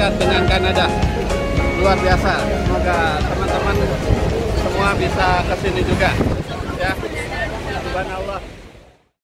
dekat dengan Kanada. Luar biasa. Semoga teman-teman semua bisa ke sini juga. Ya. Subhanallah.